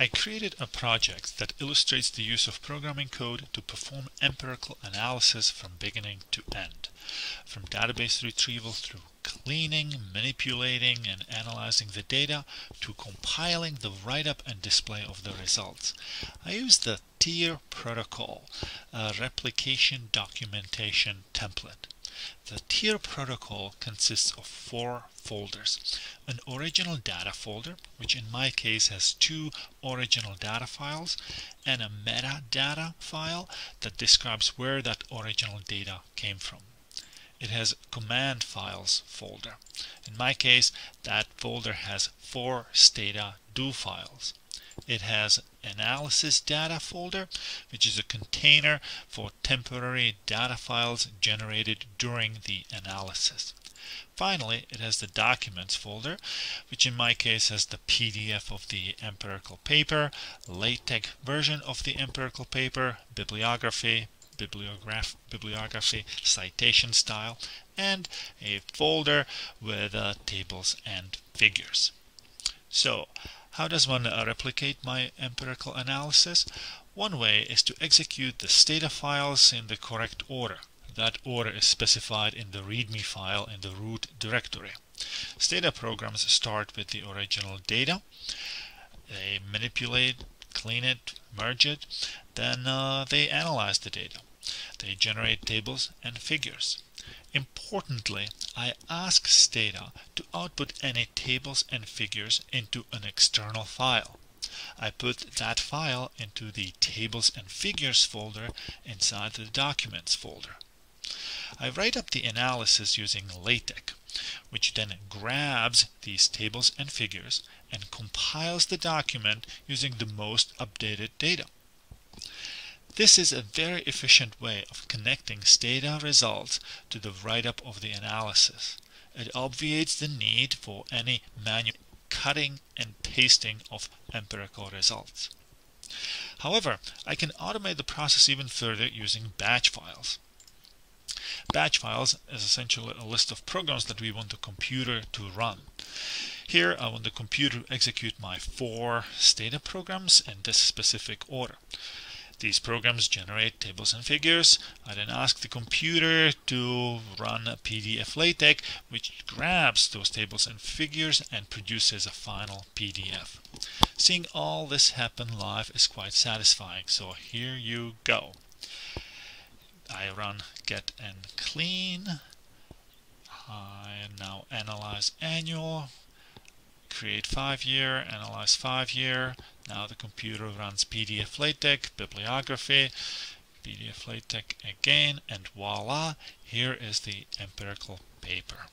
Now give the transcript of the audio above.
I created a project that illustrates the use of programming code to perform empirical analysis from beginning to end, from database retrieval through cleaning, manipulating, and analyzing the data to compiling the write-up and display of the results. I use the TIER protocol, a replication documentation template. The tier protocol consists of four folders. An original data folder, which in my case has two original data files, and a metadata file that describes where that original data came from. It has command files folder. In my case, that folder has four stata do files. It has analysis data folder, which is a container for temporary data files generated during the analysis. Finally, it has the documents folder, which in my case has the PDF of the empirical paper, LaTeX version of the empirical paper, bibliography, bibliograph, bibliography, citation style, and a folder with uh, tables and figures. So, how does one uh, replicate my empirical analysis? One way is to execute the stata files in the correct order. That order is specified in the README file in the root directory. Stata programs start with the original data. They manipulate, clean it, merge it, then uh, they analyze the data. They generate tables and figures. Importantly, I ask Stata to output any tables and figures into an external file. I put that file into the tables and figures folder inside the documents folder. I write up the analysis using LaTeX, which then grabs these tables and figures and compiles the document using the most updated data. This is a very efficient way of connecting Stata results to the write-up of the analysis. It obviates the need for any manual cutting and pasting of empirical results. However, I can automate the process even further using batch files. Batch files is essentially a list of programs that we want the computer to run. Here I want the computer to execute my four Stata programs in this specific order. These programs generate tables and figures. I then ask the computer to run a PDF LaTeX, which grabs those tables and figures and produces a final PDF. Seeing all this happen live is quite satisfying, so here you go. I run get and clean. I now analyze annual create 5 year, analyze 5 year. Now the computer runs PDF LaTeX, bibliography, PDF LaTeX again, and voila, here is the empirical paper.